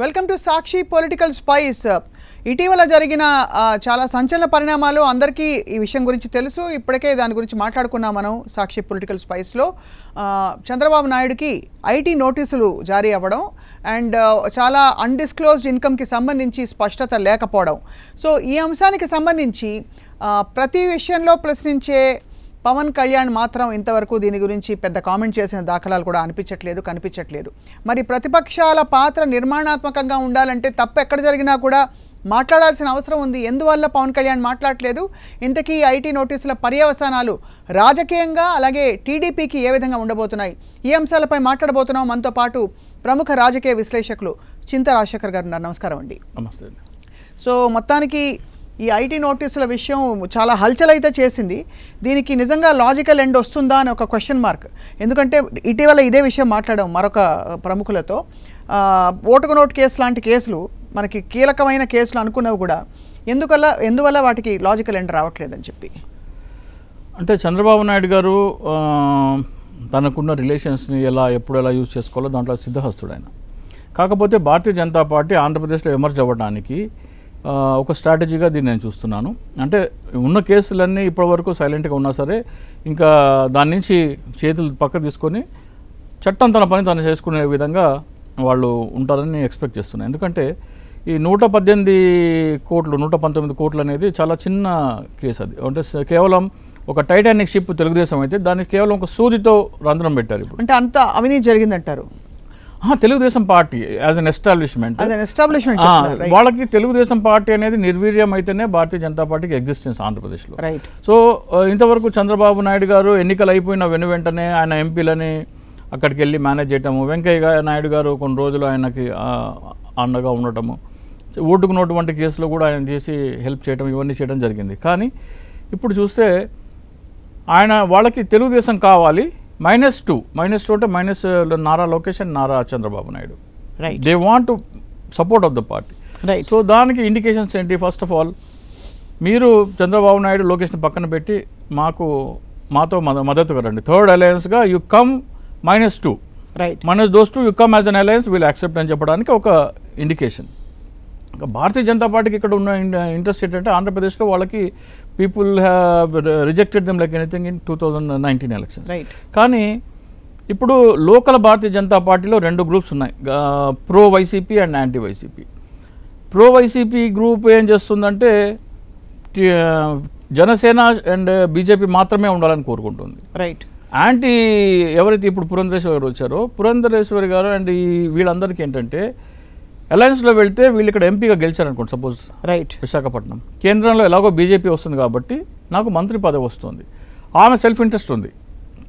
Welcome to Sakshi political spice. ఇటీవల జరిగిన చాలా సంచలన పరిణామాలు అందరికీ ఈ విషయం గురించి తెలుసు. ఇప్పటికే దాని గురించి మాట్లాడుకున్నాం మనం సాక్షి పొలిటికల్ స్పైస్లో. చంద్రబాబు నాయుడుకి ఐటీ నోటీసులు జారీ అవ్వడం అండ్ చాలా అన్డిస్క్లోజ్డ్ ఇన్కమ్కి సంబంధించి స్పష్టత లేకపోవడం. సో ఈ అంశానికి సంబంధించి ప్రతి విషయంలో ప్రశ్నించే పవన్ కళ్యాణ్ మాత్రం ఇంతవరకు దీని గురించి పెద్ద కామెంట్ చేసిన దాఖలాలు కూడా అనిపించట్లేదు కనిపించట్లేదు. మరి ప్రతిపక్షాల పాత్ర నిర్మాణాత్మకంగా ఉండాలంటే తప్పు ఎక్కడ జరిగినా కూడా మాట్లాడాల్సిన అవసరం ఉంది. ఎందువల్ల పవన్ కళ్యాణ్ మాట్లాడలేదు? ఇంతకీ ఐటీ నోటీసుల పర్యవసానాలు రాజకీయంగా అలాగే టీడీపీకి ఏ విధంగా ఉండబోతున్నాయి? ఈ అంశాలపై మాట్లాడబోతున్నాం మనతో పాటు ప్రముఖ రాజకీయ విశ్లేషకులు చింత రాజశేఖర్ గారు ఉన్నారు. నమస్కారం అండి. నమస్తే అండి. సో మొత్తానికి ఈ ఐటీ నోటీసుల విషయం చాలా హల్చల్ అయితే చేసింది. దీనికి నిజంగా లాజికల్ ఎండ్ వస్తుందా అని ఒక క్వశ్చన్ మార్క్. ఎందుకంటే ఇటీవల ఇదే విషయం మాట్లాడాం మరొక ప్రముఖులతో. ఓటుకు నోటు కేసు లాంటి కేసులు మనకి కీలకమైన కేసులు అనుకున్నవి కూడా ఎందుకలా ఎందువల్ల వాటికి లాజికల్ ఎండ్ రావట్లేదని చెప్పి. అంటే చంద్రబాబు నాయుడు గారు తనకున్న రిలేషన్స్ని ఎలా ఎప్పుడు ఎలా యూజ్ చేసుకోవాలో దాంట్లో సిద్ధహస్తుడు ఆయన. కాకపోతే భారతీయ జనతా పార్టీ ఆంధ్రప్రదేశ్లో ఎమర్జ్ అవ్వడానికి ఒక స్ట్రాటజీగా దీన్ని నేను చూస్తున్నాను. అంటే ఉన్న కేసులన్నీ ఇప్పటివరకు సైలెంట్గా ఉన్నా సరే ఇంకా దాని నుంచి చేతులు పక్క తీసుకొని చట్టం తన పని తను చేసుకునే విధంగా వాళ్ళు ఉంటారని నేను ఎక్స్పెక్ట్ చేస్తున్నాను. ఎందుకంటే ఈ నూట పద్దెనిమిది కోట్లు నూట పంతొమ్మిది కోట్లు అనేది చాలా చిన్న కేసు అది. అంటే కేవలం ఒక టైటానిక్ షిప్ తెలుగుదేశం అయితే దానికి కేవలం ఒక సూదితో రంధ్రం పెట్టారు ఇప్పుడు. అంటే అంత అవినీతి జరిగిందంటారు. Telugu Desam party as an establishment establishment వాళ్ళకి తెలుగుదేశం పార్టీ అనేది నిర్వీర్యం అయితేనే భారతీయ జనతా పార్టీకి ఎగ్జిస్టెన్స్ ఆంధ్రప్రదేశ్లో. రైట్ సో ఇంతవరకు చంద్రబాబు నాయుడు గారు ఎన్నికలు అయిపోయిన వెను వెంటనే ఆయన ఎంపీలని అక్కడికి వెళ్ళి మేనేజ్ చేయటము వెంకయ్య నాయుడు గారు కొన్ని రోజులు ఆయనకి అండగా ఉండటము ఓటుకు నోటు వంటి కేసులో కూడా ఆయన చేసి హెల్ప్ చేయడం ఇవన్నీ చేయడం జరిగింది. కానీ ఇప్పుడు చూస్తే ఆయన వాళ్ళకి తెలుగుదేశం కావాలి మైనస్ టూ మైనస్ టూ అంటే minus Nara Lokesh and Nara Chandrababu Naidu. Right they want support of the party right so దానికి ఇండికేషన్స్ ఏంటి? ఫస్ట్ ఆఫ్ ఆల్ మీరు చంద్రబాబు నాయుడు లోకేష్ని పక్కన పెట్టి మాకు మాతో మద మద్దతుగా రండి. Third అలయన్స్గా you come minus two right minus those two you come as an alliance will accept అని చెప్పడానికి ఒక ఇండికేషన్ ఇంకా భారతీయ జనతా పార్టీకి ఇక్కడ ఉన్న ఇంట్రెస్ట్ ఏంటంటే ఆంధ్రప్రదేశ్లో వాళ్ళకి people have rejected them like anything in two thousand nineteen elections కానీ ఇప్పుడు లోకల్ భారతీయ జనతా పార్టీలో రెండు గ్రూప్స్ ఉన్నాయి. Pro YCP and anti YCP pro YCP group ఏం చేస్తుందంటే జనసేన అండ్ బీజేపీ మాత్రమే ఉండాలని కోరుకుంటుంది. రైట్ యాంటీ ఎవరైతే ఇప్పుడు పురంధరేశ్వరి గారు వచ్చారో పురంధరేశ్వరి గారు అండ్ ఈ వీళ్ళందరికీ ఏంటంటే అలయన్స్లో వెళ్తే వీళ్ళు ఇక్కడ ఎంపీగా గెలిచారనుకోండి సపోజ్ రైట్ విశాఖపట్నం. కేంద్రంలో ఎలాగో బీజేపీ వస్తుంది కాబట్టి నాకు మంత్రి పదవి వస్తుంది. ఆమె సెల్ఫ్ ఇంట్రెస్ట్ ఉంది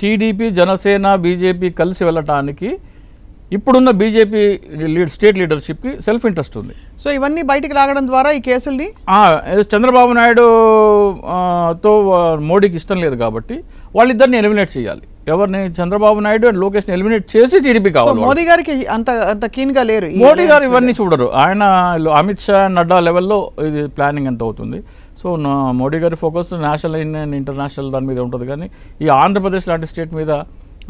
టీడీపీ జనసేన బీజేపీ కలిసి వెళ్ళటానికి ఇప్పుడున్న బీజేపీ లీడ్ స్టేట్ లీడర్షిప్కి సెల్ఫ్ ఇంట్రెస్ట్ ఉంది. సో ఇవన్నీ బయటికి లాగడం ద్వారా ఈ కేసుల్ని చంద్రబాబు నాయుడు తో మోడీకి ఇష్టం లేదు కాబట్టి వాళ్ళిద్దరిని ఎలిమినేట్ చేయాలి. ఎవరిని? చంద్రబాబు నాయుడు అండ్ లోకేష్ని ఎలిమినేట్ చేసి టీడీపీ కావాలి. మోదీ గారికి అంత అంత కీన్గా లేరు మోడీ గారు ఇవన్నీ చూడరు. ఆయన అమిత్ షా నడ్డా లెవెల్లో ఇది ప్లానింగ్ ఎంత అవుతుంది? సో మోడీ గారి ఫోకస్ నేషనల్ అండ్ ఇంటర్నేషనల్ దాని మీద ఉంటుంది. కానీ ఈ ఆంధ్రప్రదేశ్ లాంటి స్టేట్ మీద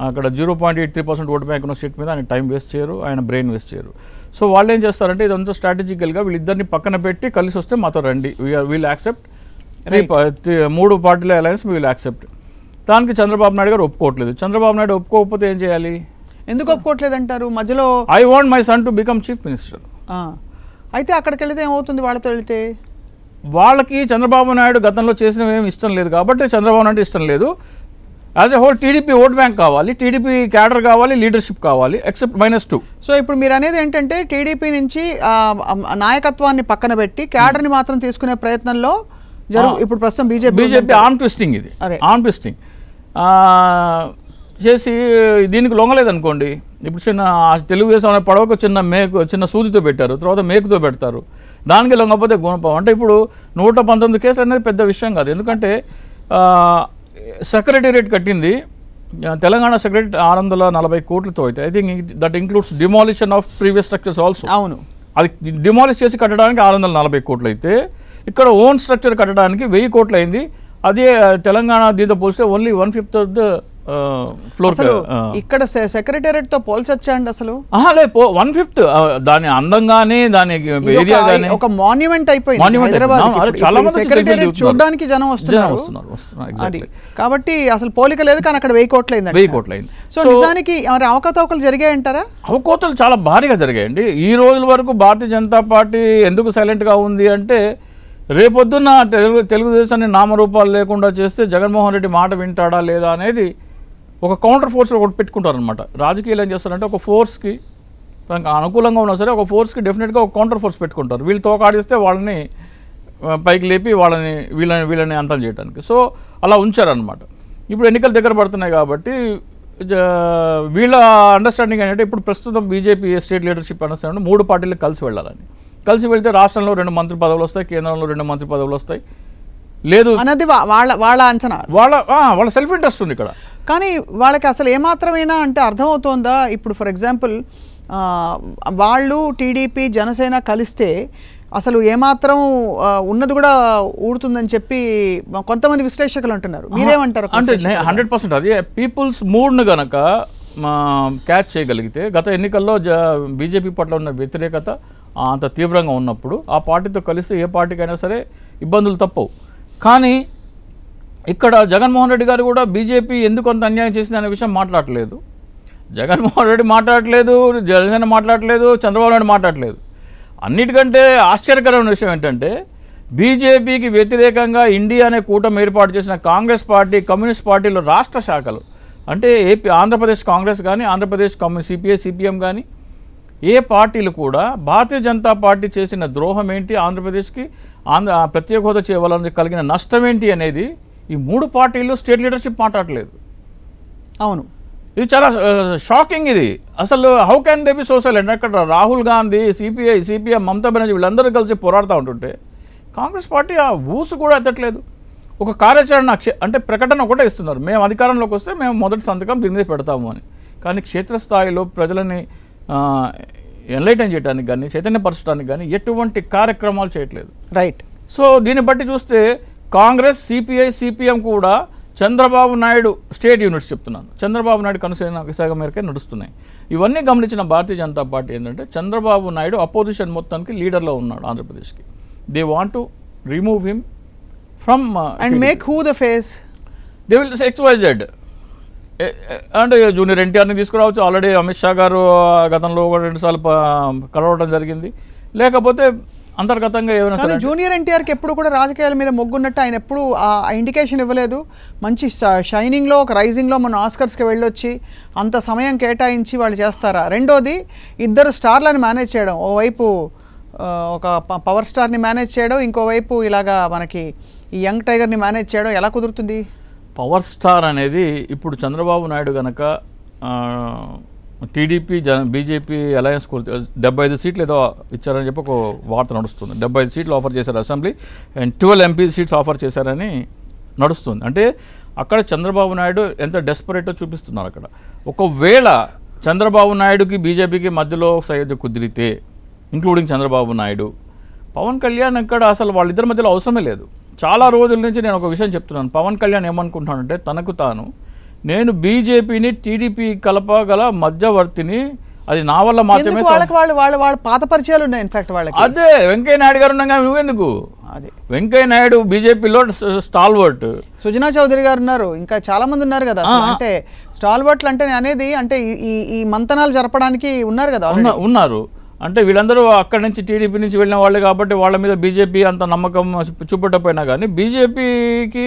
అక్కడ zero point eight three percent vote bank ఉన్న స్టేట్ మీద ఆయన టైం వేస్ట్ చేయరు ఆయన బ్రెయిన్ వేస్ట్ చేయరు. సో వాళ్ళు ఏం చేస్తారంటే ఇదంతా స్ట్రాటజికల్గా వీళ్ళిద్దరిని పక్కన పెట్టి కలిసి వస్తే మాతో రండి. వీల్ యాక్సెప్ట్ త్రీ మూడు పార్టీల అలయన్స్ వీల్ యాక్సెప్ట్ దానికి చంద్రబాబు నాయుడు గారు ఒప్పుకోవట్లేదు. చంద్రబాబు నాయుడు ఒప్పుకోకపోతే ఏం చేయాలి? ఎందుకు ఒప్పుకోవట్లేదు అంటారు మధ్యలో I want my son to become chief minister అయితే అక్కడికి వెళితే ఏమవుతుంది వాళ్ళతో వెళితే? వాళ్ళకి చంద్రబాబు నాయుడు గతంలో చేసినవి ఏమి ఇష్టం లేదు కాబట్టి చంద్రబాబు నాయుడు ఇష్టం లేదు. As a whole TDP vote bank కావాలి టీడీపీ క్యాడర్ కావాలి లీడర్షిప్ కావాలి ఎక్సెప్ట్ మైనస్ టూ సో ఇప్పుడు మీరు అనేది ఏంటంటే టీడీపీ నుంచి నాయకత్వాన్ని పక్కన పెట్టి క్యాడర్ని మాత్రం తీసుకునే ప్రయత్నంలో జరుగు ఇప్పుడు ప్రస్తుతం బీజేపీ బీజేపీ ఆర్మ్ ట్విస్టింగ్ ఇది. అరే. ఆర్మ్ ట్విస్టింగ్ చేసి దీనికి లొంగలేదనుకోండి. ఇప్పుడు చిన్న తెలుగుదేశం అనే పడవకు చిన్న మేకు చిన్న సూదితో పెట్టారు తర్వాత మేకుతో పెడతారు. దానికి లొంగపోతే గుణపం అంటే ఇప్పుడు నూట పంతొమ్మిది కేసులు అనేది పెద్ద విషయం కాదు. ఎందుకంటే సెక్రటేరియట్ కట్టింది. తెలంగాణ సెక్రటరీ ఆరు వందల నలభై కోట్లతో అయితే. I think that includes demolition of previous structures also అవును. అది డిమాలిష్ చేసి కట్టడానికి ఆరు వందల నలభై కోట్లు అయితే. ఇక్కడ ఓన్ స్ట్రక్చర్ కట్టడానికి వెయ్యి కోట్లు అయింది. అదే తెలంగాణ దీంతో పోలిస్తే only one fifth of the floor ఇక్కడ సెక్రటేరియట్తో పోల్చొచ్చా అండి అసలు? లే వన్ ఫిఫ్త్ దాని అందం కానీ దాని ఏరియా కానీ ఒక మాన్యుమెంట్ అయిపోయింది హైదరాబాద్ చాలా మంది. చూడడానికి జనం వస్తున్నారు. అది. కాబట్టి అసలు పోలిక లేదు కానీ అక్కడ వెయ్యి కోట్లు అయింది వెయ్యి కోట్లు అయింది. సో నిజానికి మరి అవకతవకలు జరిగాయంటారా? అవకోతలు చాలా భారీగా జరిగాయండి. ఈ రోజుల వరకు భారతీయ జనతా పార్టీ ఎందుకు సైలెంట్గా ఉంది అంటే రేపొద్దున్న తెలుగు తెలుగుదేశాన్ని నామరూపాలు లేకుండా చేస్తే జగన్మోహన్ రెడ్డి మాట వింటాడా లేదా అనేది ఒక కౌంటర్ ఫోర్స్ ఒకటి పెట్టుకుంటారనమాట రాజకీయాలు ఏం చేస్తారంటే ఒక ఫోర్స్కి అనుకూలంగా ఉన్నా సరే ఒక ఫోర్స్కి డెఫినెట్గా ఒక కౌంటర్ ఫోర్స్ పెట్టుకుంటారు. వీళ్ళు తోకాడిస్తే వాళ్ళని పైకి లేపి వాళ్ళని వీళ్ళని వీళ్ళని అంతం చేయడానికి సో అలా ఉంచారనమాట ఇప్పుడు ఎన్నికలు దగ్గర పడుతున్నాయి కాబట్టి జ- వీళ్ళ అండర్స్టాండింగ్ ఏంటంటే ఇప్పుడు ప్రస్తుతం బీజేపీ స్టేట్ లీడర్షిప్ అండర్స్టాండింగ్ మూడు పార్టీలు కలిసి వెళ్ళాలని. కలిసి వెళ్తే రాష్ట్రంలో రెండు మంత్రి పదవులు వస్తాయి కేంద్రంలో రెండు మంత్రి పదవులు వస్తాయి. లేదు. అన్నది వాళ్ళ వాళ్ళ అంచనా. వాళ్ళ వాళ్ళ సెల్ఫ్ ఇంట్రెస్ట్ ఉంది ఇక్కడ. కానీ వాళ్ళకి అసలు ఏమాత్రమైనా అంటే అర్థమవుతోందా? ఇప్పుడు ఫర్ ఎగ్జాంపుల్ వాళ్ళు టీడీపీ జనసేన కలిస్తే అసలు ఏమాత్రం ఉన్నది కూడా ఊడుతుందని చెప్పి కొంతమంది విశ్లేషకులు అంటున్నారు. మీరేమంటారు అంటే హండ్రెడ్ పర్సెంట్ అది. పీపుల్స్ మూడ్ను గనక క్యాచ్ చేయగలిగితే గత ఎన్నికల్లో జ బీజేపీ పట్ల ఉన్న వ్యతిరేకత అంత తీవ్రంగా ఉన్నప్పుడు ఆ పార్టీతో కలిసి ఏ పార్టీకైనా సరే ఇబ్బందులు తప్పవు. కానీ ఇక్కడ జగన్మోహన్ రెడ్డి గారు కూడా బీజేపీ ఎందుకు అంత అన్యాయం చేసింది అనే విషయం మాట్లాడలేదు. జగన్మోహన్ రెడ్డి మాట్లాడలేదు జనసేన మాట్లాడలేదు చంద్రబాబు నాయుడు మాట్లాడలేదు. అన్నిటికంటే ఆశ్చర్యకరమైన విషయం ఏంటంటే బీజేపీకి వ్యతిరేకంగా ఇండియా అనే కూటమి ఏర్పాటు చేసిన కాంగ్రెస్ పార్టీ కమ్యూనిస్ట్ పార్టీలో రాష్ట్ర శాఖలు. అంటే ఏపీ ఆంధ్రప్రదేశ్ కాంగ్రెస్ కానీ ఆంధ్రప్రదేశ్ కమ్యూ సిపిఐ సిపిఎం కానీ ఏ పార్టీలు కూడా భారతీయ జనతా పార్టీ చేసిన ద్రోహం ఏంటి? ఆంధ్రప్రదేశ్కి ఆంధ్ర ప్రత్యేక హోదా చేయవలన కలిగిన నష్టం ఏంటి అనేది ఈ మూడు పార్టీలు స్టేట్ లీడర్షిప్ మాట్లాడలేదు అవును. ఇది చాలా షాకింగ్ ఇది. అసలు how can they be social and అక్కడ రాహుల్ గాంధీ సిపిఐ సిపిఎం మమతా బెనర్జీ వీళ్ళందరూ కలిసి పోరాడుతూ ఉంటుంటే కాంగ్రెస్ పార్టీ ఆ ఊసు కూడా ఎత్తట్లేదు. ఒక కార్యాచరణ అంటే ప్రకటన ఒకటే ఇస్తున్నారు. మేము అధికారంలోకి వస్తే మేము మొదటి సంతకం దీని పెడతాము అని. కానీ క్షేత్రస్థాయిలో ప్రజలని ఎన్లైటన్ చేయడానికి కానీ చైతన్యపరచడానికి కానీ ఎటువంటి కార్యక్రమాలు చేయట్లేదు. రైట్ సో దీన్ని బట్టి చూస్తే కాంగ్రెస్ సిపిఐ సిపిఎం కూడా చంద్రబాబు నాయుడు స్టేట్ యూనిట్స్ చెప్తున్నాను. చంద్రబాబు నాయుడు కనుసైన విశాఖ మేరకే నడుస్తున్నాయి. ఇవన్నీ గమనించిన భారతీయ జనతా పార్టీ ఏంటంటే చంద్రబాబు నాయుడు అపోజిషన్ మొత్తానికి లీడర్లో ఉన్నాడు ఆంధ్రప్రదేశ్కి. They want to remove him from and make who the face they will X Y Z అంటే జూనియర్ ఎన్టీఆర్ని తీసుకురావచ్చు. ఆల్రెడీ అమిత్ షా గారు గతంలో ఒక రెండుసార్లు కలవడం జరిగింది. లేకపోతే అంతర్గతంగా ఏమైనా సరే జూనియర్ ఎన్టీఆర్కి ఎప్పుడు కూడా రాజకీయాల మీద మొగ్గున్నట్టు ఆయన ఎప్పుడు ఆ ఇండికేషన్ ఇవ్వలేదు. మంచి షైనింగ్లో ఒక రైజింగ్లో మన ఆస్కర్స్కి వెళ్ళొచ్చి అంత సమయం కేటాయించి వాళ్ళు చేస్తారా? రెండోది ఇద్దరు స్టార్లను మేనేజ్ చేయడం. ఓవైపు ఒక ప- పవర్ స్టార్ని మేనేజ్ చేయడం ఇంకోవైపు ఇలాగా మనకి ఈ యంగ్ టైగర్ని మేనేజ్ చేయడం ఎలా కుదురుతుంది? పవర్ స్టార్ అనేది ఇప్పుడు చంద్రబాబు నాయుడు గనక టీడీపీ జన బీజేపీ అలయన్స్ డెబ్బై ఐదు సీట్లు ఏదో ఇచ్చారని చెప్పి ఒక వార్త నడుస్తుంది. డెబ్బై ఐదు సీట్లు ఆఫర్ చేశారు assembly and twelve MP seats offer చేశారని నడుస్తుంది. అంటే అక్కడ చంద్రబాబు నాయుడు ఎంత డెస్పరేటో చూపిస్తున్నారు అక్కడ. ఒకవేళ చంద్రబాబు నాయుడుకి బీజేపీకి మధ్యలో సైడ్ కుదిరితే ఇంక్లూడింగ్ చంద్రబాబు నాయుడు పవన్ కళ్యాణ్ అక్కడ అసలు వాళ్ళిద్దరి మధ్యలో అవసరమే లేదు. చాలా రోజుల నుంచి నేను ఒక విషయం చెప్తున్నాను. పవన్ కళ్యాణ్ ఏమనుకుంటున్నానంటే తనకు తాను నేను బీజేపీని టీడీపీ కలపగల మధ్యవర్తిని అది నా వల్ల మాత్రమే వాళ్ళకి వాళ్ళు వాళ్ళ వాళ్ళ పాత పరిచయాలు ఉన్నాయి ఇన్ఫాక్ట్ వాళ్ళకి. అదే వెంకయ్య నాయుడు గారు ఉండగా నువ్వెందుకు? అది. వెంకయ్య నాయుడు బీజేపీలో స్టాల్వర్ట్. సుజనా చౌదరి గారు ఉన్నారు ఇంకా చాలా మంది ఉన్నారు కదా అంటే స్టాల్వర్ట్లు అంటే అనేది అంటే ఈ- ఈ మంతనాలు జరపడానికి ఉన్నారు కదా ఉన్నారు. అంటే వీళ్ళందరూ అక్కడి నుంచి టీడీపీ నుంచి వెళ్ళిన వాళ్ళే కాబట్టి వాళ్ళ మీద బీజేపీ అంత నమ్మకం చూపెట్టకపోయినా కానీ బీజేపీకి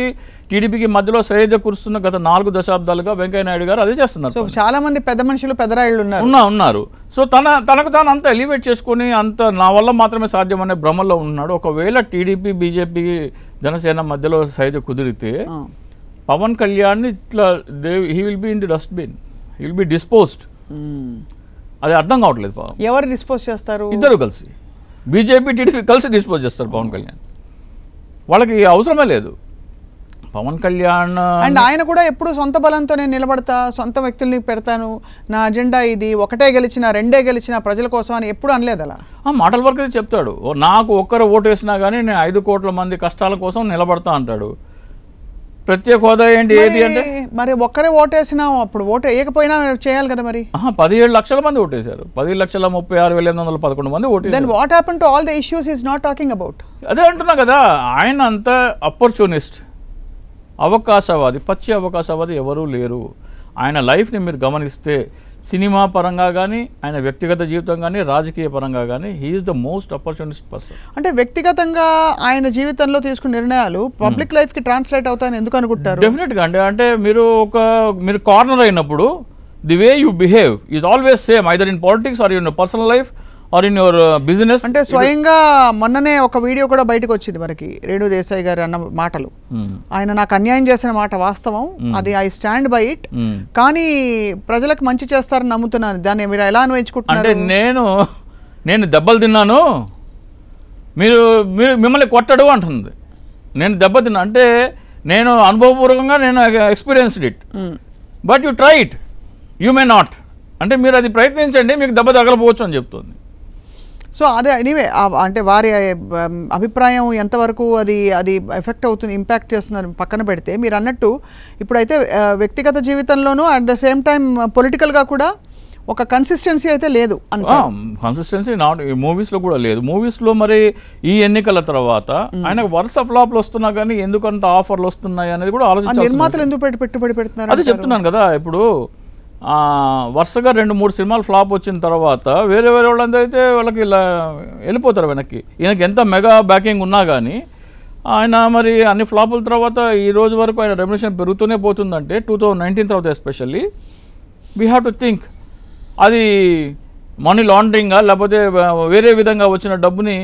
టీడీపీకి మధ్యలో సరిహద్దు కురుస్తున్న గత నాలుగు దశాబ్దాలుగా వెంకయ్య నాయుడు గారు అదే చేస్తున్నారు. సో చాలా మంది పెద్ద మనుషులు పెద్దరాయిళ్ళు ఉన్నారు. ఉన్నా ఉన్నారు. సో తన తనకు తాను అంత ఎలివేట్ చేసుకొని అంత నా వల్ల మాత్రమే సాధ్యం అనే భ్రమలో ఉన్నాడు. ఒకవేళ టీడీపీ బీజేపీ జనసేన మధ్యలో సైజు కుదిరితే. పవన్ కళ్యాణ్ ఇట్లా they he will be in the dustbin he will be disposed. అది అర్థం కావట్లేదు పవన్ ఎవరు డిస్పోజ్ చేస్తారు? ఇద్దరు కలిసి. బీజేపీ టీడీపీ కలిసి డిస్పోజ్ చేస్తారు పవన్ కళ్యాణ్. వాళ్ళకి అవసరమే లేదు. పవన్ కళ్యాణ్ అండ్ ఆయన కూడా ఎప్పుడు సొంత బలంతో నేను నిలబడతా సొంత వ్యక్తుల్ని పెడతాను నా అజెండా ఇది ఒకటే గెలిచిన రెండే గెలిచిన ప్రజల కోసం అని ఎప్పుడు అనలేదు అలా? మాటల వరకు చెప్తాడు. నాకు ఒక్కరు ఓటు వేసినా కానీ నేను ఐదు కోట్ల మంది కష్టాల కోసం నిలబడతా అంటాడు. ప్రత్యేక హోదా ఏంటి? ఏది అంటే? మరి- ఒక్కరే ఓటేసినాం అప్పుడు ఓటు వేయకపోయినా చేయాలి కదా మరి. పదిహేడు లక్షల మంది ఓటేశారు. పది లక్షల ముప్పై ఆరు వేల ఎనిమిది వందల పదకొండు మంది ఓటేశారు. Then what happen to all the issues is not talking about అదే అంటున్నా కదా ఆయన అంత అపర్చునిస్ట్ అవకాశవాది పచ్చి అవకాశవాది ఎవరూ లేరు. ఆయన లైఫ్ని మీరు గమనిస్తే సినిమా పరంగా కానీ ఆయన వ్యక్తిగత జీవితం కానీ రాజకీయ పరంగా కానీ he's the most opportunist person అంటే వ్యక్తిగతంగా ఆయన జీవితంలో తీసుకున్న నిర్ణయాలు పబ్లిక్ లైఫ్కి ట్రాన్స్లేట్ అవుతాయని ఎందుకు అనుకుంటారు? డెఫినెట్గా అంటే అంటే మీరు ఒక మీరు కార్నర్ అయినప్పుడు the way you behave is always same either in politics or in personal life or in your business అంటే స్వయంగా మొన్ననే ఒక వీడియో కూడా బయటకు వచ్చింది మనకి రేణు దేశాయ్ గారు అన్న మాటలు. ఆయన నాకు అన్యాయం చేసిన మాట వాస్తవం. అది ఐ స్టాండ్ బై ఇట్ కానీ ప్రజలకు మంచి చేస్తారని నమ్ముతున్నాను. దాన్ని మీరు ఎలా అంటే అన్వయించుకుంటున్నారు? నేను నేను దెబ్బలు తిన్నాను. మీరు మీరు మిమ్మల్ని కొట్టడు అంటుంది. నేను దెబ్బ తిన్నా అంటే నేను అనుభవపూర్వకంగా నేను experienced it but you try it you may not అంటే మీరు అది ప్రయత్నించండి మీకు దెబ్బ తగలపోవచ్చు అని చెప్తుంది. సో అదే ఎనీవే అంటే వారి అభిప్రాయం ఎంతవరకు అది అది ఎఫెక్ట్ అవుతుంది ఇంపాక్ట్ చేస్తున్నారు పక్కన పెడితే మీరు అన్నట్టు ఇప్పుడైతే వ్యక్తిగత జీవితంలోనూ అట్ ద సేమ్ టైం పొలిటికల్గా కూడా ఒక కన్సిస్టెన్సీ అయితే లేదు కన్సిస్టెన్సీ నాట్ మూవీస్లో కూడా లేదు. మూవీస్లో మరి ఈ ఎన్నికల తర్వాత ఆయనకు వరుస ఫ్లాప్లు వస్తున్నా కానీ ఎందుకంత ఆఫర్లు వస్తున్నాయి అనేది కూడా ఆ ఆలోచించాల్సి నిర్మాతలు ఎందుకు పెట్టి పెట్టుబడి పెడుతున్నారు అది చెప్తున్నాను కదా ఇప్పుడు వరుసగా రెండు మూడు సినిమాలు ఫ్లాప్ వచ్చిన తర్వాత వేరే వేరే వాళ్ళందరూ అయితే వాళ్ళకి ఇలా వెళ్ళిపోతారు వెనక్కి. ఈయనకి ఎంత మెగా బ్యాకింగ్ ఉన్నా కానీ ఆయన మరి అన్ని ఫ్లాపుల తర్వాత ఈ రోజు వరకు ఆయన రెమ్యునేషన్ పెరుగుతూనే పోతుందంటే టూ థౌజండ్ నైన్టీన్ తర్వాత especially we have to think అది మనీ లాండరింగా లేకపోతే వేరే విధంగా వచ్చిన డబ్బుని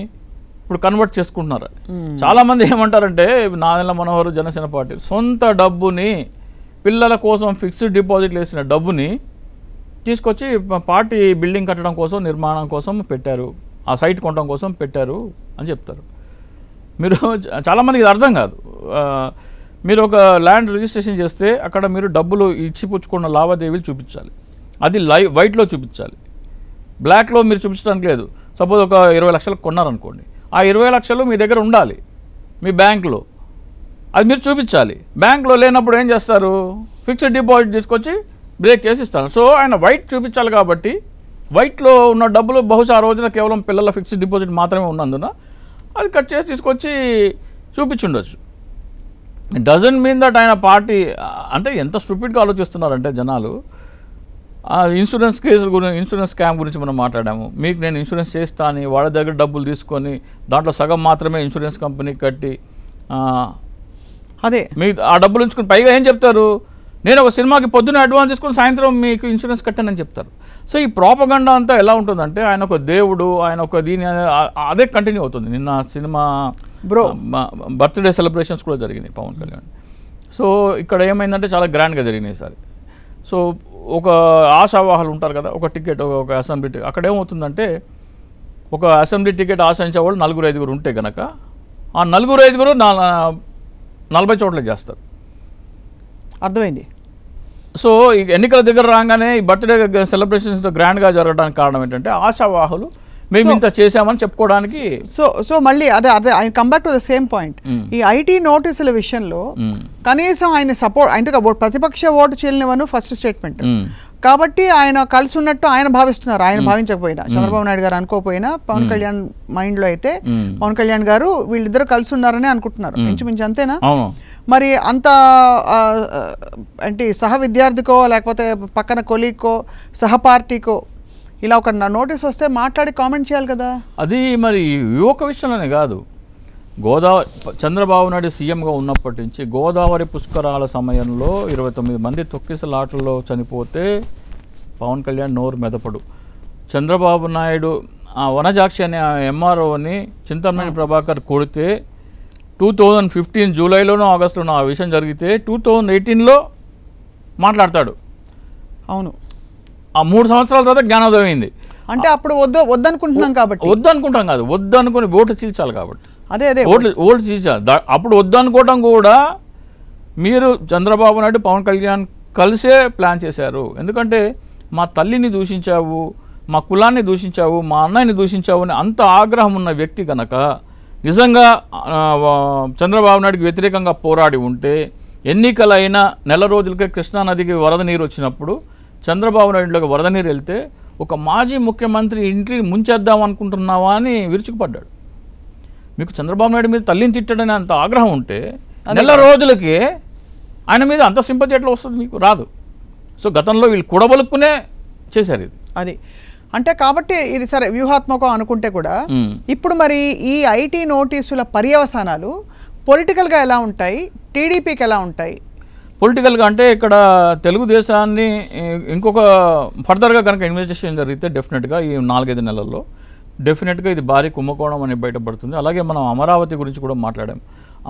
ఇప్పుడు కన్వర్ట్ చేసుకుంటున్నారు. చాలా మంది ఏమంటారంటే నాదెల్ల మనోహర్ జనసేన పార్టీ సొంత డబ్బుని పిల్లల కోసం ఫిక్స్డ్ డిపాజిట్లు వేసిన డబ్బుని తీసుకొచ్చి పార్టీ బిల్డింగ్ కట్టడం కోసం నిర్మాణం కోసం పెట్టారు. ఆ సైట్ కొనడం కోసం పెట్టారు అని చెప్తారు. మీరు చాలామందికి ఇది అర్థం కాదు. మీరు ఒక ల్యాండ్ రిజిస్ట్రేషన్ చేస్తే అక్కడ మీరు డబ్బులు ఇచ్చి పుచ్చుకున్న లావాదేవీలు చూపించాలి. అది లైవ్ వైట్లో చూపించాలి. బ్లాక్లో మీరు చూపించడానికి లేదు. సపోజ్ ఒక ఇరవై లక్షలకు కొన్నారనుకోండి. ఆ ఇరవై లక్షలు మీ దగ్గర ఉండాలి. మీ బ్యాంకులో. అది మీరు చూపించాలి. బ్యాంక్లో లేనప్పుడు ఏం చేస్తారు? ఫిక్స్డ్ డిపాజిట్ తీసుకొచ్చి బ్రేక్ చేసి ఇస్తారు. సో ఆయన వైట్ చూపించాలి కాబట్టి వైట్లో ఉన్న డబ్బులు బహుశా ఆ రోజున కేవలం పిల్లల ఫిక్స్డ్ డిపాజిట్ మాత్రమే ఉన్నందున అది కట్ చేసి తీసుకొచ్చి చూపించుండొచ్చు. డజన్ మీన్ దట్ ఆయన పార్టీ అంటే ఎంత స్టూపిడ్గా ఆలోచిస్తున్నారంటే జనాలు ఆ ఇన్సూరెన్స్ కేసుల గురించి ఇన్సూరెన్స్ స్కామ్ గురించి మనం మాట్లాడాము. మీకు నేను ఇన్సూరెన్స్ చేస్తా అని వాళ్ళ దగ్గర డబ్బులు తీసుకొని దాంట్లో సగం మాత్రమే ఇన్సూరెన్స్ కంపెనీ కట్టి అదే. మీకు ఆ డబ్బులు ఉంచుకుని పైగా ఏం చెప్తారు? నేను ఒక సినిమాకి పొద్దున్న అడ్వాన్స్ తీసుకుని సాయంత్రం మీకు ఇన్సూరెన్స్ కట్టానని చెప్తారు. సో ఈ ప్రాపగండా అంతా ఎలా ఉంటుందంటే ఆయన ఒక దేవుడు ఆయన ఒక దీని అదే కంటిన్యూ అవుతుంది. నిన్న సినిమా Bro. బర్త్డే సెలబ్రేషన్స్ కూడా జరిగినాయి పవన్ కళ్యాణ్. సో ఇక్కడ ఏమైందంటే చాలా గ్రాండ్గా జరిగినాయి సార్ సో ఒక ఆశావాహాలు ఉంటారు కదా ఒక టికెట్ ఒక అసెంబ్లీ టికెట్ అక్కడ ఏమవుతుందంటే ఒక అసెంబ్లీ టికెట్ ఆశించే వాళ్ళు నలుగురు ఐదుగురు ఉంటే గనక ఆ నలుగురు ఐదుగురు నా నలభై చోట్ల చేస్తారు. అర్థమైంది. సో ఈ ఎన్నికల దగ్గర రాగానే ఈ బర్త్డే సెలబ్రేషన్స్ గ్రాండ్గా జరగడానికి కారణం ఏంటంటే ఆశావాహులు మేము ఇంత చేశామని చెప్పుకోవడానికి సో సో మళ్ళీ అదే అదే ఆయన come back to the same point. ఈ ఐటీ నోటీసుల విషయంలో. కనీసం ఆయన సపోర్ట్ అంటే ప్రతిపక్ష ఓటు చెల్లినవను ఫస్ట్ స్టేట్మెంట్. కాబట్టి ఆయన కలిసి ఉన్నట్టు ఆయన భావిస్తున్నారు. ఆయన భావించకపోయినా. చంద్రబాబు నాయుడు గారు అనుకోకపోయినా పవన్ కళ్యాణ్ మైండ్లో అయితే. పవన్ కళ్యాణ్ గారు వీళ్ళిద్దరు కలిసి ఉన్నారని అనుకుంటున్నారు ఇంచుమించు అంతేనా? మరి అంత ఏంటి సహ విద్యార్థికో లేకపోతే పక్కన కొలీగ్కో సహ పార్టీకో ఇలా ఒక నోటీస్ వస్తే మాట్లాడి కామెంట్ చేయాలి కదా. అది మరి యువక విషయంలోనే కాదు. గోదావరి చంద్రబాబు నాయుడు సీఎంగా ఉన్నప్పటి నుంచి గోదావరి పుష్కరాల సమయంలో ఇరవై తొమ్మిది మంది తొక్కిసలాటల్లో చనిపోతే పవన్ కళ్యాణ్ నోరు మెదపడు. చంద్రబాబు నాయుడు ఆ వనజాక్షి అనే ఎంఆర్ఓని చింతమనేని ప్రభాకర్ కొడితే టూ థౌజండ్ ఫిఫ్టీన్ జూలైలోనో ఆగస్టులోనో ఆ విషయం జరిగితే టూ థౌజండ్ ఎయిటీన్లో మాట్లాడతాడు. అవును. ఆ మూడు సంవత్సరాల తర్వాత జ్ఞానోదయం అయింది. అంటే అప్పుడు వద్దు వద్దనుకుంటున్నాం కాబట్టి. వద్దు అనుకుంటాం కాదు వద్దు అనుకుని ఓట్లు చీల్చాలి కాబట్టి. అదే అదే. ఓట్లు ఓట్లు చీల్చాలి అప్పుడు వద్దు అనుకోవడం కూడా మీరు చంద్రబాబు నాయుడు పవన్ కళ్యాణ్ కలిసే ప్లాన్ చేశారు. ఎందుకంటే మా తల్లిని దూషించావు మా కులాన్ని దూషించావు మా అన్నయ్యని దూషించావు అని అంత ఆగ్రహం ఉన్న వ్యక్తి కనుక నిజంగా చంద్రబాబు నాయుడికి వ్యతిరేకంగా పోరాడి ఉంటే ఎన్నికలైన నెల రోజులకే కృష్ణానదికి వరద నీరు వచ్చినప్పుడు చంద్రబాబు నాయుడులోకి వరద నీరు వెళ్తే ఒక మాజీ ముఖ్యమంత్రి ఇంటిని ముంచేద్దాం అనుకుంటున్నావా అని విరుచుకుపడ్డాడు. మీకు చంద్రబాబు నాయుడు మీద తల్లిని తిట్టడని అంత ఆగ్రహం ఉంటే నెల రోజులకి ఆయన మీద అంత సింపతి ఎట్లా వస్తుంది మీకు? రాదు. సో గతంలో వీళ్ళు కూడబలుక్కునే చేశారు ఇది. అది. అంటే కాబట్టి ఇది సరే వ్యూహాత్మకం అనుకుంటే కూడా. ఇప్పుడు మరి ఈ ఐటీ నోటీసుల పర్యవసానాలు పొలిటికల్గా ఎలా ఉంటాయి? టీడీపీకి ఎలా ఉంటాయి? పొలిటికల్గా అంటే ఇక్కడ తెలుగుదేశాన్ని ఇంకొక ఫర్దర్గా కనుక ఇన్వెస్టిగేషన్ జరిగితే డెఫినెట్గా ఈ నాలుగైదు నెలల్లో డెఫినెట్గా ఇది భారీ కుంభకోణం అని బయటపడుతుంది. అలాగే మనం అమరావతి గురించి కూడా మాట్లాడాం.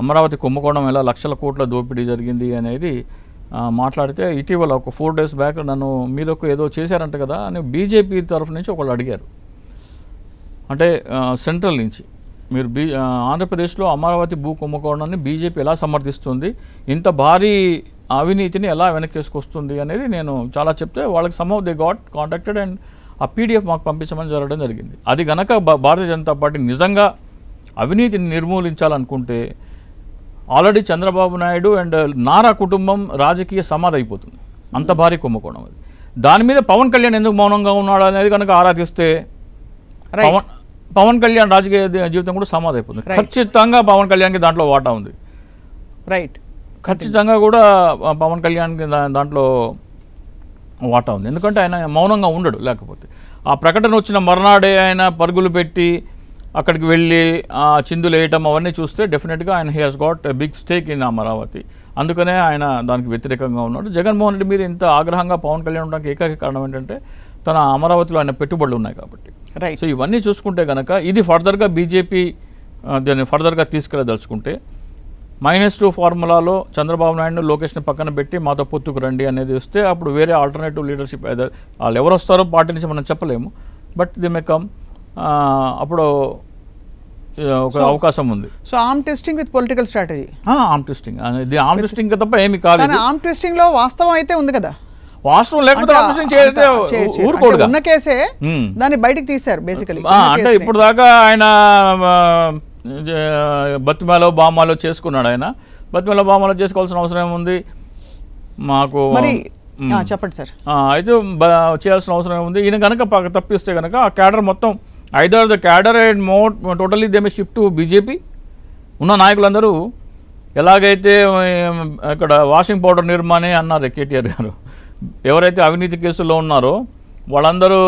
అమరావతి కుంభకోణం ఎలా లక్షల కోట్ల దోపిడీ జరిగింది అనేది మాట్లాడితే ఇటీవల ఒక ఫోర్ డేస్ బ్యాక్ నన్ను మీరు ఒక ఏదో చేశారంట కదా అని బీజేపీ తరఫు నుంచి ఒకళ్ళు అడిగారు. అంటే సెంట్రల్ నుంచి. మీరు బీ ఆంధ్రప్రదేశ్లో అమరావతి భూ కుంభకోణాన్ని బీజేపీ ఎలా సమర్థిస్తుంది ఇంత భారీ అవినీతిని ఎలా వెనకేసుకొస్తుంది అనేది నేను చాలా చెప్తే వాళ్ళకి some of they got contacted and ఆ పీడిఎఫ్ మాకు పంపించమని జరగడం జరిగింది. అది గనక భారతీయ జనతా పార్టీ నిజంగా అవినీతిని నిర్మూలించాలనుకుంటే ఆల్రెడీ చంద్రబాబు నాయుడు అండ్ నారా కుటుంబం రాజకీయ సమాధి అయిపోతుంది. అంత భారీ కుంభకోణం అది. దాని మీద పవన్ కళ్యాణ్ ఎందుకు మౌనంగా ఉన్నాడు అనేది కనుక ఆరాధిస్తే. పవన్ పవన్ కళ్యాణ్ రాజకీయ జీవితం కూడా సమాధి అయిపోతుంది. ఖచ్చితంగా పవన్ కళ్యాణ్కి దాంట్లో వాటా ఉంది. రైట్ ఖచ్చితంగా కూడా పవన్ కళ్యాణ్కి దాంట్లో వాటా ఉంది. ఎందుకంటే ఆయన మౌనంగా ఉండడు లేకపోతే. ఆ ప్రకటన వచ్చిన మర్నాడే ఆయన పరుగులు పెట్టి అక్కడికి వెళ్ళి ఆ చిందులు వేయటం అవన్నీ చూస్తే డెఫినెట్గా ఆయన he has got big stake in Amaravati. అందుకనే ఆయన దానికి వ్యతిరేకంగా ఉన్నాడు. జగన్మోహన్ రెడ్డి మీద ఇంత ఆగ్రహంగా పవన్ కళ్యాణ్ ఉండడానికి ఏకైక కారణం ఏంటంటే తన అమరావతిలో ఆయన పెట్టుబడులు ఉన్నాయి కాబట్టి. రైట్ సో ఇవన్నీ చూసుకుంటే కనుక ఇది ఫర్దర్గా బీజేపీ దాన్ని ఫర్దర్గా తీసుకెళ్ళదలుచుకుంటే మైనస్ టూ ఫార్ములాలో చంద్రబాబు నాయుడు లోకేష్ని పక్కన పెట్టి మాతో పొత్తుకు రండి అనేది వస్తే అప్పుడు వేరే ఆల్టర్నేటివ్ లీడర్షిప్ వాళ్ళు ఎవరు వస్తారో పార్టీ నుంచి మనం చెప్పలేము. బట్ ది మే కమ్ అప్పుడు ఒక అవకాశం ఉంది. So arm twisting with political strategy arm twisting ఇది ఆమ్ ట్విస్టింగ్ తప్ప ఏమి కాదు. ఆర్మ్ ట్విస్టింగ్లో వాస్తవం అయితే ఉంది కదా. వాస్తవం లేకపోతే ఆమ్ ఉన్న కేసే. దాన్ని బయటికి తీశారు బేసికలీ అంటే ఇప్పుడు దాకా ఆయన బతిమాలో బామాలో చేసుకున్నాడు ఆయన. బతిమాలో బామాలో చేసుకోవాల్సిన అవసరం ఏముంది? మాకు మ్, చెప్పండి సార్. అయితే బ- చేయాల్సిన అవసరం ఏముంది? ఈయన కనుక తప్పిస్తే కనుక ఆ క్యాడర్ మొత్తం either the cadre and more totally they may shift to BJP. ఉన్న నాయకులందరూ ఎలాగైతే ఇక్కడ వాషింగ్ పౌడర్ నిర్మాణే అన్నారు కేటీఆర్ గారు. ఎవరైతే అవినీతి కేసుల్లో ఉన్నారో వాళ్ళందరూ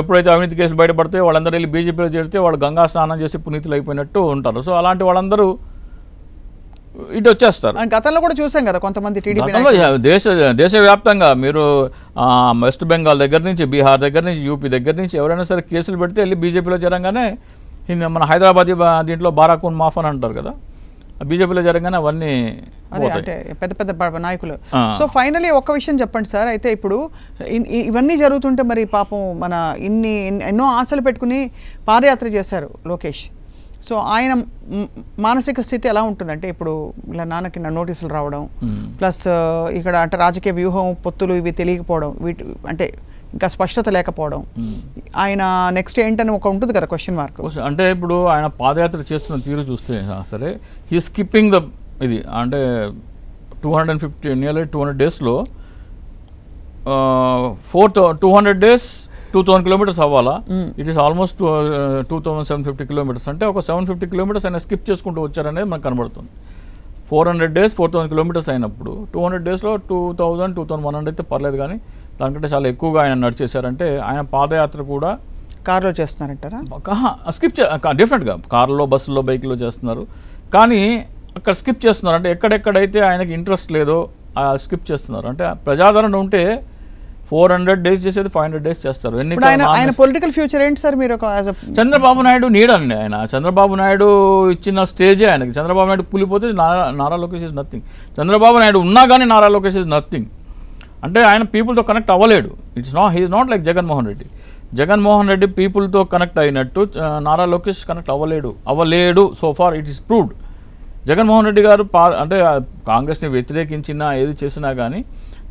ఎప్పుడైతే అవినీతి కేసులు బయటపడితే వాళ్ళందరూ వెళ్ళి బీజేపీలో చేరితే వాళ్ళు గంగా స్నానం చేసి పునీతులు అయిపోయినట్టు ఉంటారు. సో అలాంటి వాళ్ళందరూ ఇటు వచ్చేస్తారు. గతంలో కూడా చూసాం కదా కొంతమంది దేశ దేశవ్యాప్తంగా మీరు వెస్ట్ బెంగాల్ దగ్గర నుంచి బీహార్ దగ్గర నుంచి యూపీ దగ్గర నుంచి ఎవరైనా సరే కేసులు పెడితే వెళ్ళి బీజేపీలో చేరంగానే మన హైదరాబాద్ దీంట్లో బారాకూన్ మాఫ్ అని అంటారు కదా. బీజేపీలో జరగానే అవన్నీ అంటే పెద్ద పెద్ద నాయకులు. సో ఫైనలీ ఒక్క విషయం చెప్పండి సార్ అయితే ఇప్పుడు ఇవన్నీ జరుగుతుంటే మరి పాపం మన ఇన్ని ఎన్- ఎన్నో ఆశలు పెట్టుకుని పాదయాత్ర చేశారు లోకేష్ సో ఆయన మానసిక స్థితి ఎలా ఉంటుందంటే ఇప్పుడు ఇలా నాన్నకి నా నోటీసులు రావడం. ప్లస్ ఇక్కడ అంటే రాజకీయ వ్యూహం పొత్తులు ఇవి తెలియకపోవడం వీటి అంటే ఇంకా స్పష్టత లేకపోవడం. ఆయన నెక్స్ట్ ఏంటని ఒక ఉంటుంది కదా క్వశ్చన్ మార్క్ అంటే ఇప్పుడు ఆయన పాదయాత్ర చేస్తున్న తీరు చూస్తే సరే హీ స్కిప్పింగ్ ద ఇది అంటే two hundred and fifty nearly two hundred డేస్లో four two hundred days two thousand kilometers అవ్వాలా? It is almost two thousand seven fifty kilometers అంటే ఒక సెవెన్ ఫిఫ్టీ కిలోమీటర్స్ ఆయన స్కిప్ చేసుకుంటూ వచ్చారనేది మనకు కనబడుతుంది. Four hundred days four thousand kilometers అయినప్పుడు టూ హండ్రెడ్ డేస్లో two thousand two thousand one hundred అయితే పర్లేదు కానీ దానికంటే చాలా ఎక్కువగా ఆయన నడిచేశారంటే ఆయన పాదయాత్ర కూడా కారులో చేస్తున్నారంటారా? స్కిప్ డిఫరెంట్గా కార్లో బస్సులో బైక్లో చేస్తున్నారు. కానీ అక్కడ స్కిప్ చేస్తున్నారు. అంటే ఎక్కడెక్కడైతే ఆయనకి ఇంట్రెస్ట్ లేదో స్కిప్ చేస్తున్నారు. అంటే ప్రజాదరణ ఉంటే ఫోర్ హండ్రెడ్ డేస్ చేసేది ఫైవ్ హండ్రెడ్ డేస్ చేస్తారు. ఆయన పొలిటికల్ ఫ్యూచర్ ఏంటి సార్ మీరు చంద్రబాబు నాయుడు నీడండి ఆయన. చంద్రబాబు నాయుడు ఇచ్చిన స్టేజే ఆయనకి. చంద్రబాబు నాయుడు కూలిపోతే నారా నారా లోకేష్ ఇస్ నథింగ్ చంద్రబాబు నాయుడు ఉన్నా కానీ నారా లోకేష్ ఇస్ నథింగ్ అంటే ఆయన పీపుల్తో connect అవ్వలేడు. It's not he's not like Jaganmohan Reddy. Jaganmohan Reddy పీపుల్తో connect అయినట్టు నారా లోకేష్ కనెక్ట్ అవ్వలేడు. అవ్వలేడు. So far it is proved Jaganmohan Reddy garu పా అంటే కాంగ్రెస్ని వ్యతిరేకించినా ఏది చేసినా కానీ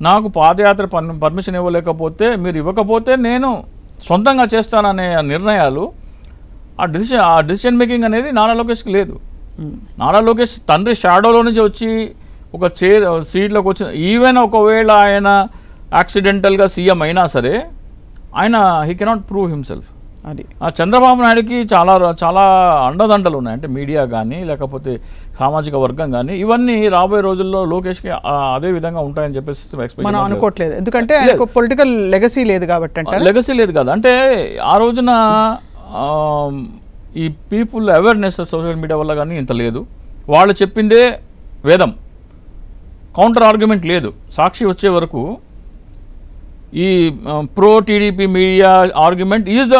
నాకు పాదయాత్ర పర్ పర్మిషన్ ఇవ్వలేకపోతే మీరు ఇవ్వకపోతే నేను సొంతంగా చేస్తాననే నిర్ణయాలు ఆ డిసిషన్ ఆ డిసిషన్ మేకింగ్ అనేది నారా లోకేష్కి లేదు. నారా లోకేష్ తండ్రి షాడోలో నుంచి వచ్చి ఒక చైర్ సీట్లోకి వచ్చిన ఈవెన్ ఒకవేళ ఆయన యాక్సిడెంటల్గా సీఎం అయినా సరే ఆయన హీ కెనాట్ ప్రూవ్ హిమ్సెల్ఫ్ అది. ఆ చంద్రబాబు నాయుడుకి చాలా చాలా అండదండలు ఉన్నాయి. అంటే మీడియా కానీ లేకపోతే సామాజిక వర్గం కానీ ఇవన్నీ రాబోయే రోజుల్లో లోకేష్కి అదే విధంగా ఉంటాయని చెప్పేసి మనం. అనుకోవట్లేదు. ఎందుకంటే పొలిటికల్ లెగసీ లేదు కాబట్టి అంటారు? లెగసీ లేదు కదా. అంటే ఆ రోజున ఈ పీపుల్ అవేర్నెస్ సోషల్ మీడియా వల్ల కానీ ఇంత లేదు. వాళ్ళు చెప్పిందే వేదం. కౌంటర్ ఆర్గ్యుమెంట్ లేదు. సాక్షి వచ్చే వరకు ఈ pro TDP media argument is the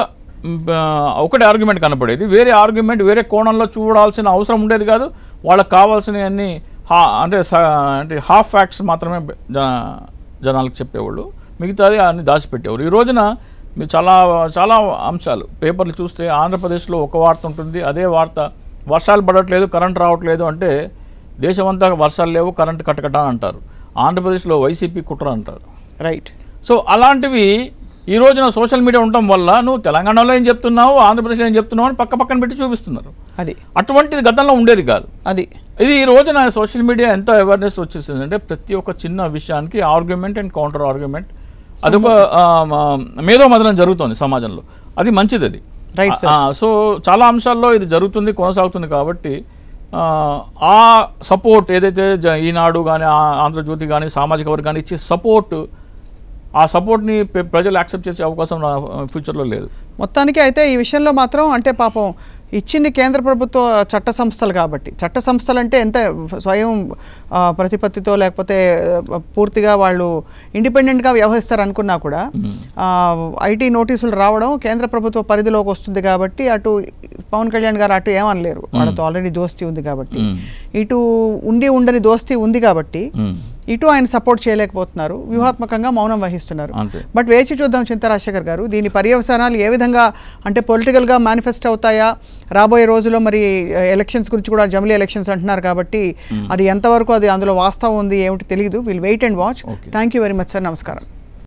ఒకటే ఆర్గ్యుమెంట్ కనపడేది. వేరే ఆర్గ్యుమెంట్ వేరే కోణంలో చూడాల్సిన అవసరం ఉండేది కాదు. వాళ్ళకి కావాల్సినవన్నీ హా అంటే అంటే హాఫ్ ఫ్యాక్ట్స్ మాత్రమే జ జనాలకు చెప్పేవాళ్ళు. మిగతాది అన్ని దాచిపెట్టేవారు. ఈ రోజున మీరు చాలా చాలా అంశాలు. పేపర్లు చూస్తే ఆంధ్రప్రదేశ్లో ఒక వార్త ఉంటుంది. అదే వార్త వర్షాలు పడట్లేదు కరెంట్ రావట్లేదు అంటే దేశమంతా వర్షాలు లేవు కరెంట్ కట్టకట అంటారు. ఆంధ్రప్రదేశ్లో వైసీపీ కుట్ర అంటారు. రైట్ సో అలాంటివి ఈ రోజున సోషల్ మీడియా ఉండటం వల్ల నువ్వు తెలంగాణలో ఏం చెప్తున్నావు ఆంధ్రప్రదేశ్లో ఏం చెప్తున్నావు అని పక్క పక్కన పెట్టి చూపిస్తున్నారు. అది. అటువంటిది గతంలో ఉండేది కాదు. అది. ఇది ఈ రోజున సోషల్ మీడియా ఎంత అవేర్నెస్ వచ్చేసింది అంటే ప్రతి ఒక్క చిన్న విషయానికి ఆర్గ్యుమెంట్ అండ్ కౌంటర్ ఆర్గ్యుమెంట్ అదొక మేధో మదనం జరుగుతోంది సమాజంలో. అది మంచిది అది. ఆ, సో చాలా అంశాల్లో ఇది జరుగుతుంది కొనసాగుతుంది కాబట్టి ఆ, సపోర్ట్ ఏదైతే జ- ఈనాడు కానీ ఆంధ్రజ్యోతి కానీ సామాజిక వర్గాన్ని ఇచ్చే సపోర్ట్ ఆ సపోర్ట్ని ప్రజలు యాక్సెప్ట్ చేసే అవకాశం నా ఫ్యూచర్లో లేదు. మొత్తానికి అయితే ఈ విషయంలో మాత్రం అంటే పాపం ఇచ్చింది కేంద్ర ప్రభుత్వ చట్ట సంస్థలు కాబట్టి. చట్ట సంస్థలు అంటే ఎంత స్వయం ప్రతిపత్తితో లేకపోతే పూర్తిగా వాళ్ళు ఇండిపెండెంట్గా వ్యవహరిస్తారు అనుకున్నా కూడా ఐటీ నోటీసులు రావడం కేంద్ర ప్రభుత్వ పరిధిలోకి వస్తుంది కాబట్టి అటు పవన్ కళ్యాణ్ గారు అటు ఏమనలేరు. వాళ్ళతో ఆల్రెడీ దోస్తీ ఉంది కాబట్టి. ఇటు ఉండి ఉండని దోస్తీ ఉంది కాబట్టి. ఇటు ఆయన సపోర్ట్ చేయలేకపోతున్నారు. వ్యూహాత్మకంగా మౌనం వహిస్తున్నారు. బట్ వేచి చూద్దాం చింత రాజశేఖర్ గారు దీని పర్యవసానాలు ఏ విధంగా అంటే పొలిటికల్గా మేనిఫెస్ట్ అవుతాయా? రాబోయే రోజుల్లో మరి ఎలక్షన్స్ గురించి కూడా జమిలీ ఎలక్షన్స్ అంటున్నారు కాబట్టి అది ఎంతవరకు అది అందులో వాస్తవం ఉంది ఏమిటి తెలియదు will wait and watch. Thank you very much sir నమస్కారం.